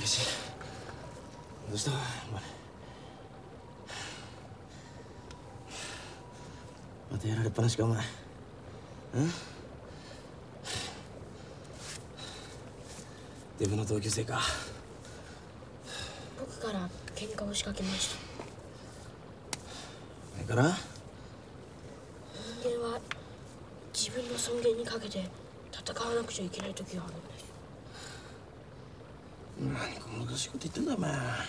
し。どうした？お前。またやられっぱなしかお前。うん？デブの同級生か。僕から喧嘩を仕掛けました。前から？人間は自分の尊厳にかけて戦わなくちゃいけない時があるんです何難しいこと言ってんだお前。あ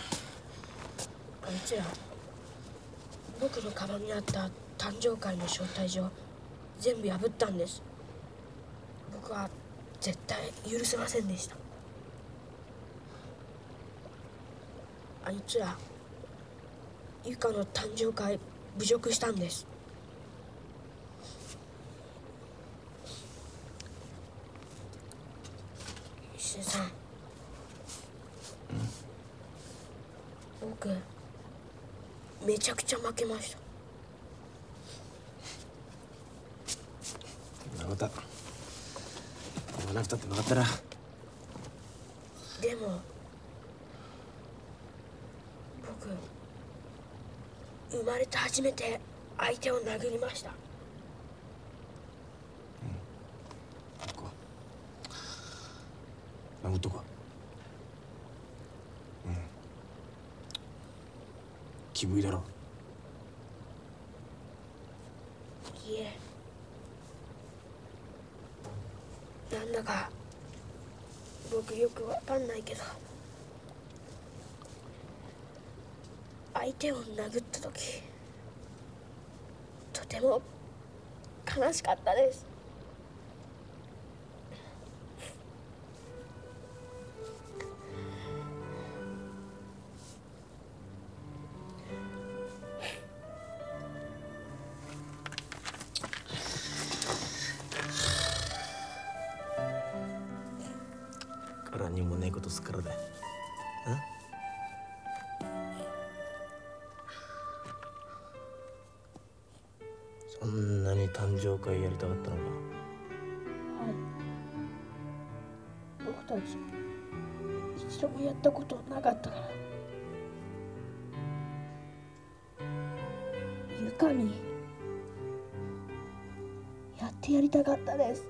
いつら僕のカバンにあった誕生会の招待状全部破ったんです。僕は絶対許せませんでした。あいつらゆかの誕生会侮辱したんです。石井さん。僕めちゃくちゃ負けました。分かった。言わなくたって分かったら。でも僕生まれて初めて相手を殴りましたこう殴っとこううん気分いいだろ。いえ。なんだか僕よくわかんないけど。相手を殴った時とても悲しかったです。からにもねえことすっからだそんなに誕生会やりたかったのか？はい。僕たち一度もやったことなかったから床にやってやりたかったです。